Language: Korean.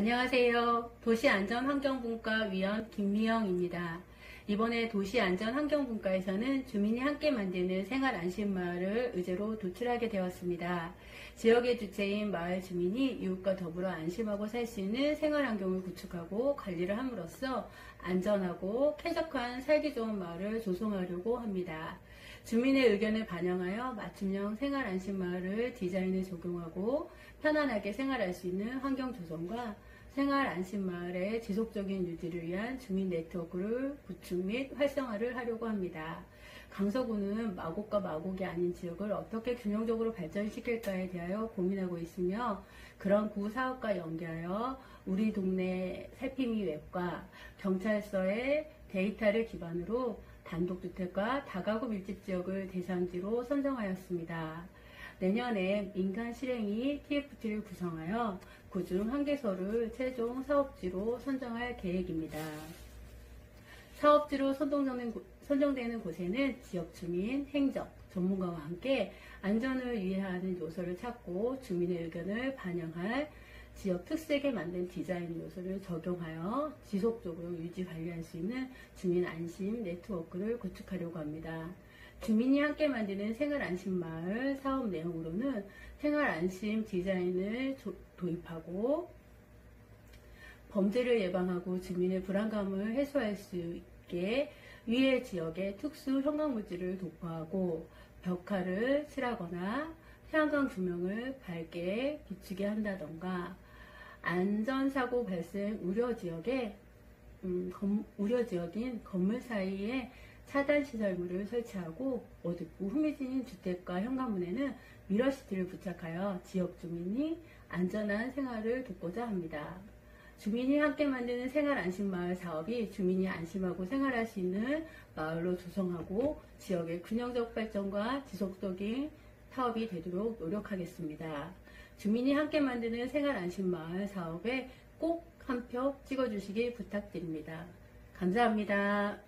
안녕하세요. 도시안전환경분과 위원 김미영입니다. 이번에 도시안전환경분과에서는 주민이 함께 만드는 생활안심마을을 의제로 도출하게 되었습니다. 지역의 주체인 마을 주민이 이웃과 더불어 안심하고 살 수 있는 생활환경을 구축하고 관리를 함으로써 안전하고 쾌적한 살기 좋은 마을을 조성하려고 합니다. 주민의 의견을 반영하여 맞춤형 생활안심마을을 디자인에 적용하고 편안하게 생활할 수 있는 환경 조성과 생활안심마을의 지속적인 유지를 위한 주민 네트워크를 구축 및 활성화를 하려고 합니다. 강서구는 마곡과 마곡이 아닌 지역을 어떻게 균형적으로 발전시킬까에 대하여 고민하고 있으며 그런 구 사업과 연계하여 우리 동네 살피미 웹과 경찰서의 데이터를 기반으로 단독주택과 다가구 밀집 지역을 대상지로 선정하였습니다. 내년에 민간 실행이 TFT를 구성하여 그중 한 개소를 최종 사업지로 선정할 계획입니다. 사업지로 선정되는 곳에는 지역 주민, 행정, 전문가와 함께 안전을 위하는 요소를 찾고 주민의 의견을 반영할 지역 특색에 맞는 디자인 요소를 적용하여 지속적으로 유지 관리할 수 있는 주민 안심 네트워크를 구축하려고 합니다. 주민이 함께 만드는 생활안심마을 사업 내용으로는 생활안심 디자인을 도입하고 범죄를 예방하고 주민의 불안감을 해소할 수 있게 위해 지역의 특수 형광물질을 도포하고 벽화를 칠하거나 태양광 조명을 밝게 비추게 한다던가 안전사고 발생 우려 지역에 음, 검, 우려 지역인 건물 사이에 차단 시설물을 설치하고 어둡고 흐미진 주택과 현관문에는 미러시트를 부착하여 지역 주민이 안전한 생활을 돕고자 합니다. 주민이 함께 만드는 생활 안심 마을 사업이 주민이 안심하고 생활할 수 있는 마을로 조성하고 지역의 균형적 발전과 지속적인 사업이 되도록 노력하겠습니다. 주민이 함께 만드는 생활 안심 마을 사업에 꼭 한 표 찍어주시기 부탁드립니다. 감사합니다.